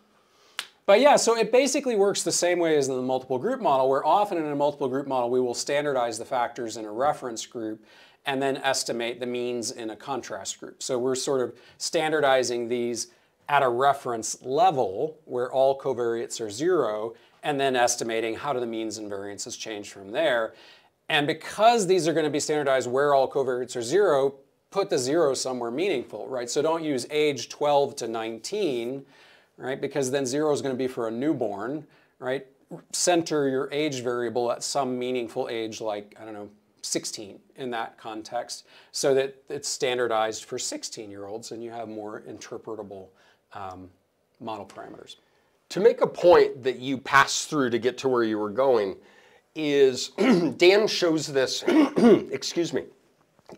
but yeah, so it basically works the same way as in the multiple group model, where often in a multiple group model, we will standardize the factors in a reference group and then estimate the means in a contrast group. So we're sort of standardizing these at a reference level where all covariates are zero, and then estimating how do the means and variances change from there. And because these are going to be standardized where all covariates are zero, put the zero somewhere meaningful, right? So don't use age 12 to 19, right? Because then zero is going to be for a newborn, right? Center your age variable at some meaningful age like, I don't know, 16 in that context so that it's standardized for 16 year olds and you have more interpretable um, model parameters. To make a point that you passed through to get to where you were going is Dan shows this, excuse me,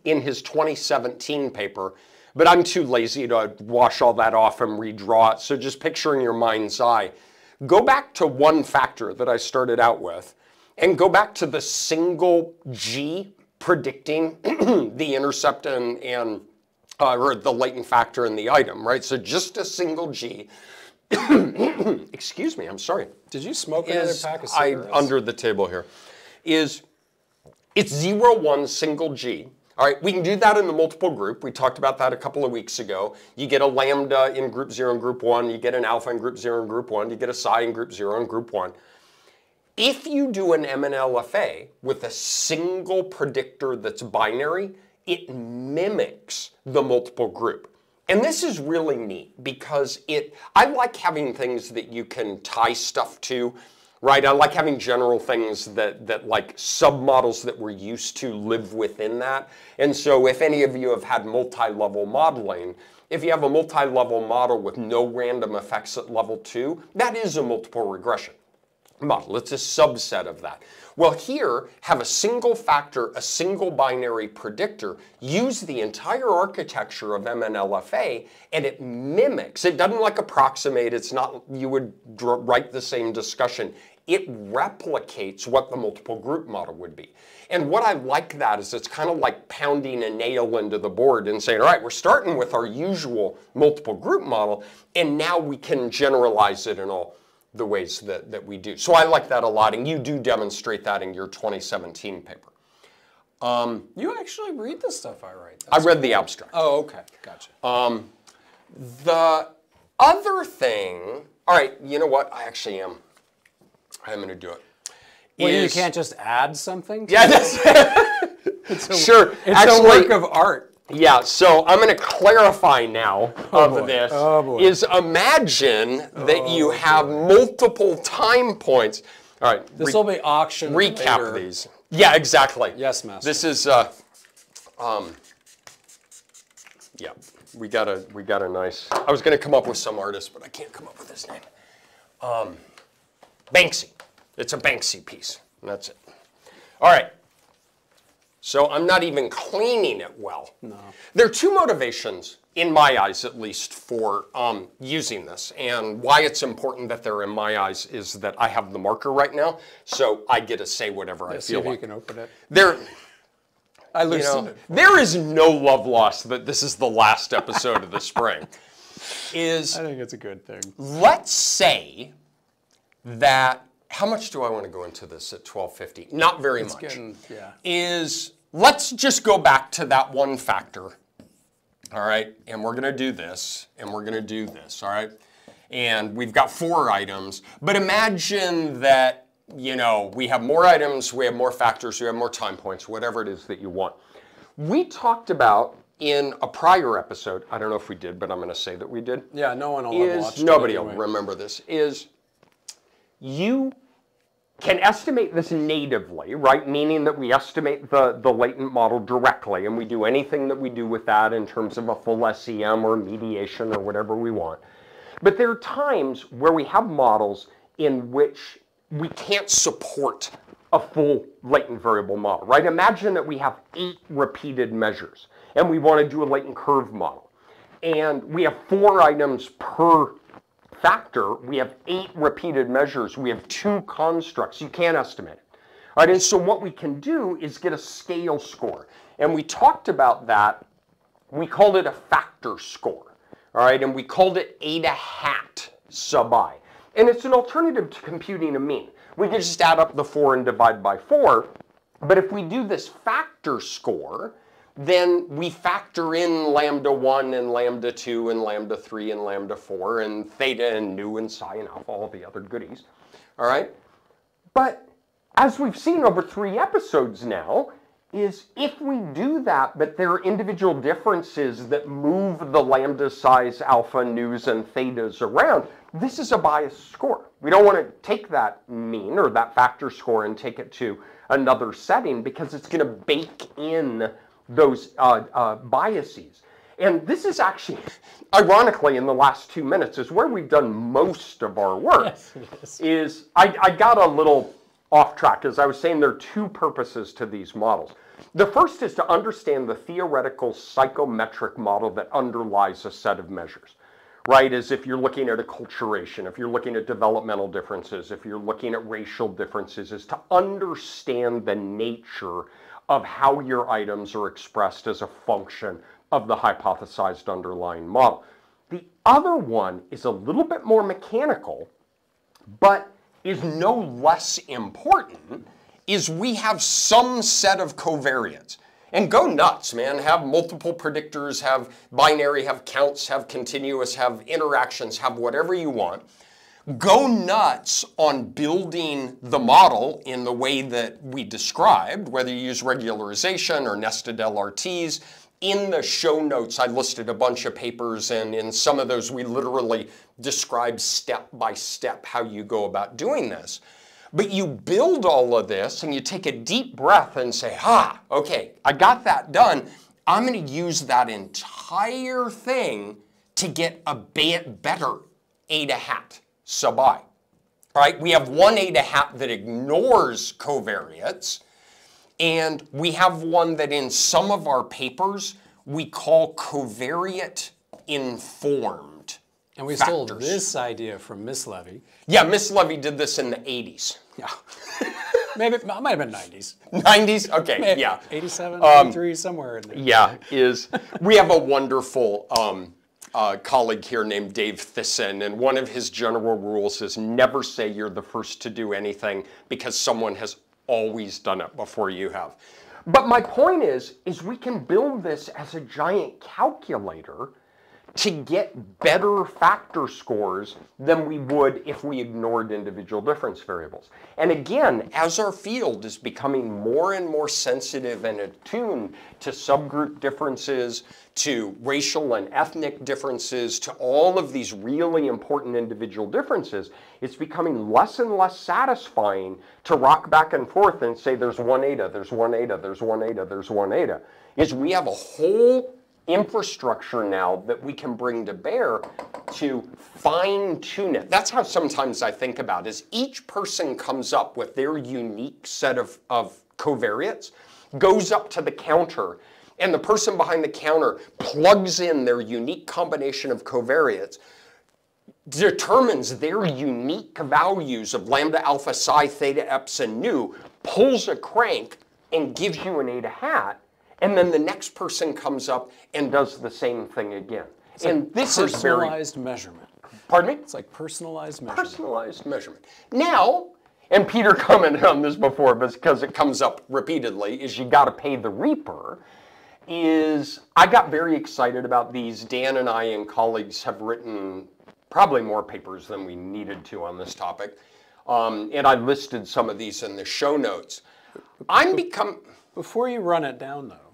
in his 2017 paper, but I'm too lazy to wash all that off and redraw it. So just picture in your mind's eye. Go back to one factor that I started out with and go back to the single G predicting the intercept and, and uh, or the latent factor in the item, right? So just a single G. Excuse me, I'm sorry. Did you smoke another pack of cigarettes? I, under the table here, is It's 0, 1, single G. All right, we can do that in the multiple group. We talked about that a couple of weeks ago. You get a lambda in group 0 and group 1. You get an alpha in group 0 and group 1. You get a psi in group 0 and group 1. If you do an MNLFA with a single predictor that's binary, it mimics the multiple group. And this is really neat because it I like having things that you can tie stuff to, right? I like having general things that that like submodels that we're used to live within that. And so if any of you have had multi-level modeling, if you have a multi-level model with no random effects at level 2, that is a multiple regression model. It's a subset of that. Well, here, have a single factor, a single binary predictor, use the entire architecture of MNLFA, and it mimics. It doesn't like approximate. It's not, you would write the same discussion. It replicates what the multiple group model would be. And what I like that is it's kind of like pounding a nail into the board and saying, all right, we're starting with our usual multiple group model, and now we can generalize it in all the ways that, that we do. So I like that a lot, and you do demonstrate that in your 2017 paper. Um, you actually read the stuff I write. That's I read the abstract. Oh, okay, gotcha. Um, the other thing, all right, you know what? I actually am. I'm going to do it. Well, is, you can't just add something. yeah, it's a, sure. It's actually, a work of art. Yeah, so I'm going to clarify now oh of boy. this. Oh is imagine oh that you have boy. multiple time points. All right. This will be auction. Recap later. these. Yeah, exactly. Yes, master. This is. Uh, um, yeah, we got a we got a nice. I was going to come up with some artist, but I can't come up with his name. Um, Banksy. It's a Banksy piece. And that's it. All right. So I'm not even cleaning it well. No. There are two motivations, in my eyes at least, for um, using this. And why it's important that they're in my eyes is that I have the marker right now, so I get to say whatever I see feel if like. you can open it. There, I loosened you know, it. There is no love lost that this is the last episode of the spring. Is I think it's a good thing. Let's say that how much do I want to go into this at 1250? Not very it's much. Getting, yeah. Is let's just go back to that one factor. All right, and we're gonna do this, and we're gonna do this, all right? And we've got four items, but imagine that, you know, we have more items, we have more factors, we have more time points, whatever it is that you want. We talked about in a prior episode, I don't know if we did, but I'm gonna say that we did. Yeah, no one will is, watch Nobody anyway. will remember this, is you can estimate this natively, right? Meaning that we estimate the, the latent model directly and we do anything that we do with that in terms of a full SEM or mediation or whatever we want. But there are times where we have models in which we can't support a full latent variable model, right? Imagine that we have eight repeated measures and we want to do a latent curve model. And we have four items per factor, we have eight repeated measures. We have two constructs. You can't estimate it. All right, and so what we can do is get a scale score. And we talked about that. We called it a factor score. All right, and we called it eta hat sub i. And it's an alternative to computing a mean. We could just add up the four and divide by four. But if we do this factor score, then we factor in lambda 1 and lambda 2 and lambda 3 and lambda 4 and theta and nu and psi and alpha, all the other goodies. All right? But as we've seen over three episodes now, is if we do that, but there are individual differences that move the lambda size alpha, nus, and thetas around, this is a biased score. We don't want to take that mean or that factor score and take it to another setting because it's going to bake in those uh, uh, biases. And this is actually, ironically, in the last two minutes, is where we've done most of our work. Yes, is. is I, I got a little off track. As I was saying, there are two purposes to these models. The first is to understand the theoretical psychometric model that underlies a set of measures, right? As if you're looking at acculturation, if you're looking at developmental differences, if you're looking at racial differences, is to understand the nature of how your items are expressed as a function of the hypothesized underlying model. The other one is a little bit more mechanical, but is no less important is we have some set of covariates. And go nuts, man. Have multiple predictors, have binary, have counts, have continuous, have interactions, have whatever you want. Go nuts on building the model in the way that we described, whether you use regularization or nested LRTs. In the show notes, I listed a bunch of papers, and in some of those, we literally describe step by step how you go about doing this. But you build all of this and you take a deep breath and say, ah, okay, I got that done. I'm going to use that entire thing to get a better eta hat sub i. All right, we have one eta hat that ignores covariates, and we have one that in some of our papers we call covariate informed. And we stole this idea from Mislevy. Yeah, Mislevy did this in the 80s. Yeah. Maybe it might have been 90s. 90s? Okay, Maybe yeah. 87, 93, somewhere in there. Yeah, is we have a wonderful um, uh, colleague here named Dave Thissen, and one of his general rules is never say you're the first to do anything because someone has always done it before you have. But my point is, is we can build this as a giant calculator to get better factor scores than we would if we ignored individual difference variables. And again, as our field is becoming more and more sensitive and attuned to subgroup differences, to racial and ethnic differences, to all of these really important individual differences, it's becoming less and less satisfying to rock back and forth and say there's one eta, there's one eta, there's one eta, there's one eta. Is we have a whole infrastructure now that we can bring to bear to fine tune it. That's how sometimes I think about it, is each person comes up with their unique set of, of covariates, goes up to the counter, and the person behind the counter plugs in their unique combination of covariates, determines their unique values of lambda, alpha, psi, theta, epsilon, nu, pulls a crank, and gives you an eta hat, and then the next person comes up and does the same thing again. It's and like this is very personalized measurement. pardon me? It's like personalized measurement. Personalized measurement. Now, and Peter commented on this before because it comes up repeatedly, is you got to pay the reaper. Is I got very excited about these. Dan and I and colleagues have written probably more papers than we needed to on this topic. Um, and I listed some of these in the show notes. I'm become Before you run it down, though,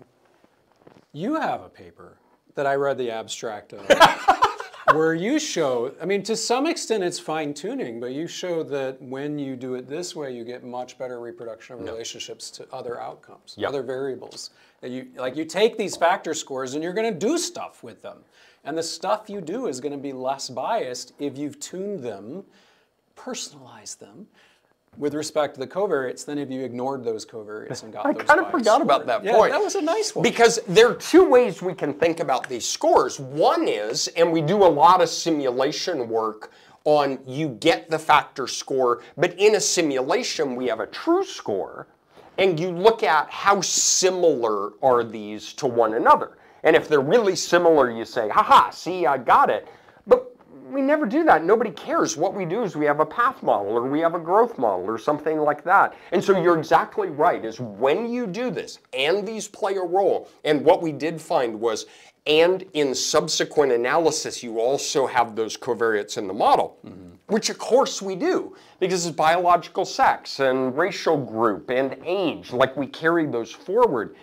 you have a paper that I read the abstract of, where you show, I mean, to some extent it's fine tuning, but you show that when you do it this way, you get much better reproduction of relationships to other outcomes, Yep. other variables. That you, like you take these factor scores and you're going to do stuff with them. And the stuff you do is going to be less biased if you've tuned them, personalized them, with respect to the covariates than if you ignored those covariates and got I those kind of forgot about that yeah, point. that was a nice one. Because there are two ways we can think about these scores. One is, and we do a lot of simulation work on you get the factor score, but in a simulation we have a true score, and you look at how similar are these to one another. And if they're really similar, you say, haha, see, I got it. We never do that. Nobody cares. What we do is we have a path model or we have a growth model or something like that. And so you're exactly right, is when you do this and these play a role, and what we did find was, and in subsequent analysis, you also have those covariates in the model, mm-hmm. which of course we do, because it's biological sex and racial group and age, like we carry those forward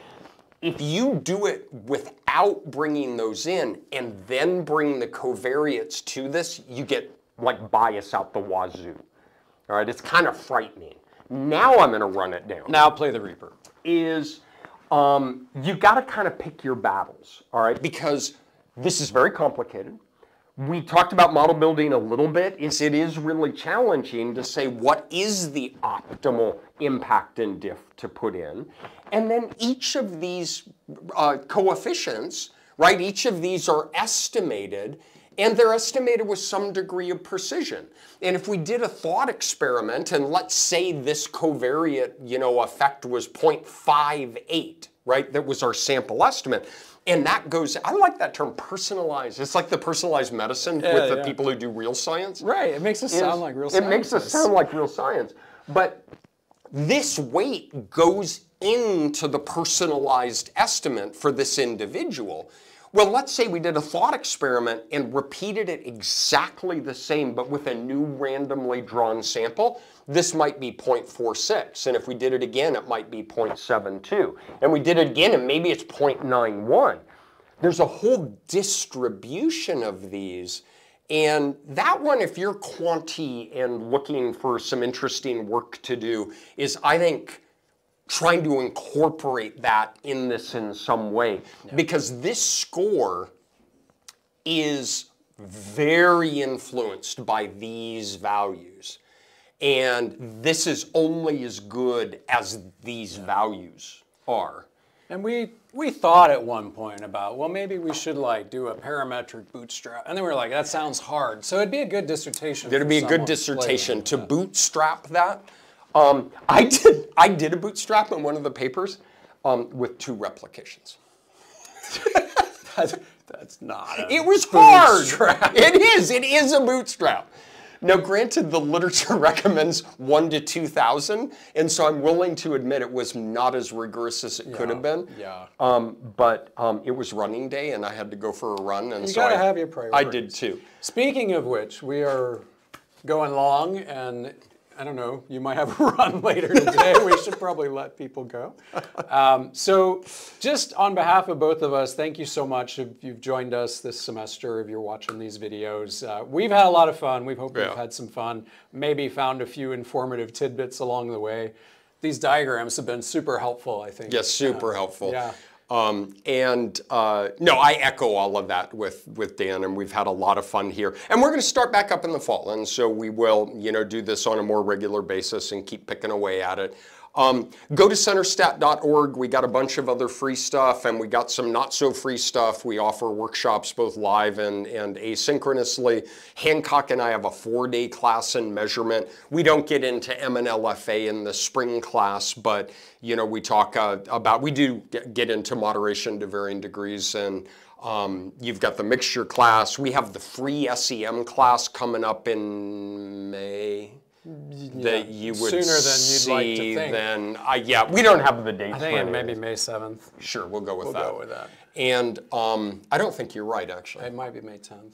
if you do it without bringing those in and then bring the covariates to this, you get like bias out the wazoo. All right, it's kind of frightening. Now I'm going to run it down. now play the Reaper. Is um, you got to kind of pick your battles, all right? Because this is very complicated. We talked about model building a little bit. Is it is really challenging to say what is the optimal impact and DIF to put in, and then each of these uh, coefficients, right? Each of these are estimated, and they're estimated with some degree of precision. And if we did a thought experiment, and let's say this covariate, you know, effect was 0.58, right? That was our sample estimate. And that goes, I like that term personalized. It's like the personalized medicine with the yeah. people who do real science. Right, it makes it is- sound like real science. It makes us sound like real science. But this weight goes into the personalized estimate for this individual. Well, let's say we did a thought experiment and repeated it exactly the same, but with a new randomly drawn sample. This might be 0.46, and if we did it again, it might be 0.72. And we did it again, and maybe it's 0.91. There's a whole distribution of these. And that one, if you're quanti and looking for some interesting work to do, is I think trying to incorporate that in this in some way. Yeah. Because this score is very influenced by these values. And this is only as good as these yeah. values are. And we we thought at one point about, well, maybe we should like do a parametric bootstrap. And then we were like, that sounds hard. So it'd be a good dissertation. It'd be a good dissertation to bootstrap that. Um, I did I did a bootstrap in one of the papers um, with two replications. that's, that's, not. it was bootstrap. hard. It is. It is a bootstrap. Now, granted, the literature recommends one to two thousand, and so I'm willing to admit it was not as rigorous as it yeah, could have been. Yeah. Um, but um, it was running day, and I had to go for a run, and you so gotta I, have your priorities. I did too. Speaking of which, we are going long, and I don't know, you might have a run later today. we should probably let people go. Um, so, just on behalf of both of us, thank you so much if you've joined us this semester, if you're watching these videos. Uh, we've had a lot of fun. We've hoped yeah. we've had some fun, maybe found a few informative tidbits along the way. These diagrams have been super helpful, I think. Yes, super uh, helpful. Yeah. Um, and uh, no, I echo all of that with, with Dan, and we've had a lot of fun here. And we're going to start back up in the fall, and so we will, you know, do this on a more regular basis and keep picking away at it. Um, go to centerstat.org. We got a bunch of other free stuff, and we got some not so free stuff. We offer workshops both live and, and asynchronously. Hancock and I have a four day class in measurement. We don't get into MNLFA in the spring class, but you know we talk uh, about we do get into moderation to varying degrees and. Um, you've got the mixture class. We have the free SEM class coming up in May that you would Sooner than you'd see like to think. then I yeah we don't have the date. I think for it may be May 7th. sure we'll go with We'll that go with that. and um, I don't think you're right actually It might be May 10th.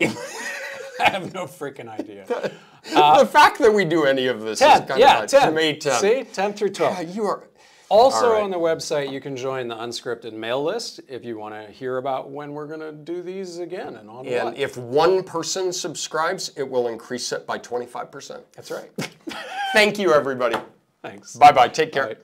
I have no freaking idea. the fact that we do any of this is 10th, kind yeah, of 10th. May 10th See, 10th through 12th. yeah, you are Also right. on the website, you can join the unscripted mail list if you want to hear about when we're going to do these again and on and what. if one person subscribes it will increase it by 25% That's right. thank you everybody Thanks. bye bye take care.